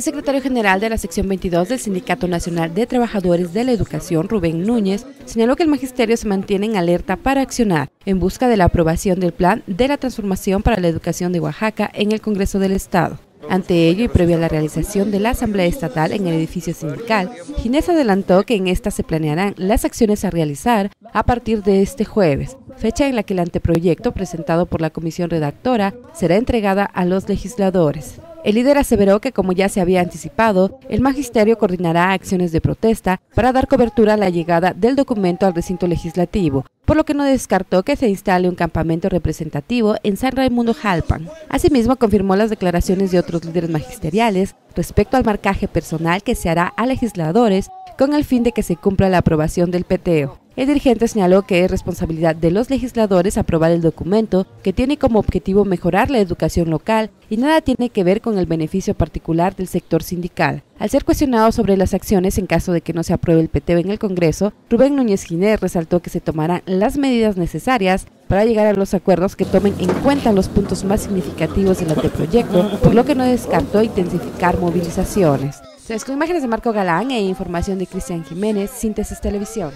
El secretario general de la sección 22 del Sindicato Nacional de Trabajadores de la Educación, Rubén Núñez, señaló que el magisterio se mantiene en alerta para accionar en busca de la aprobación del plan de la transformación para la educación de Oaxaca en el Congreso del Estado. Ante ello y previo a la realización de la Asamblea Estatal en el edificio sindical, Ginés adelantó que en esta se planearán las acciones a realizar a partir de este jueves, fecha en la que el anteproyecto presentado por la comisión redactora será entregada a los legisladores. El líder aseveró que, como ya se había anticipado, el magisterio coordinará acciones de protesta para dar cobertura a la llegada del documento al recinto legislativo, por lo que no descartó que se instale un campamento representativo en San Raimundo Jalpan. Asimismo, confirmó las declaraciones de otros líderes magisteriales respecto al marcaje personal que se hará a legisladores con el fin de que se cumpla la aprobación del PTO. El dirigente señaló que es responsabilidad de los legisladores aprobar el documento que tiene como objetivo mejorar la educación local y nada tiene que ver con el beneficio particular del sector sindical. Al ser cuestionado sobre las acciones en caso de que no se apruebe el PTO en el Congreso, Rubén Núñez Ginés resaltó que se tomarán las medidas necesarias para llegar a los acuerdos que tomen en cuenta los puntos más significativos del anteproyecto, por lo que no descartó intensificar movilizaciones. con imágenes de Marco Galán e información de Cristian Jiménez, Síntesis Televisión.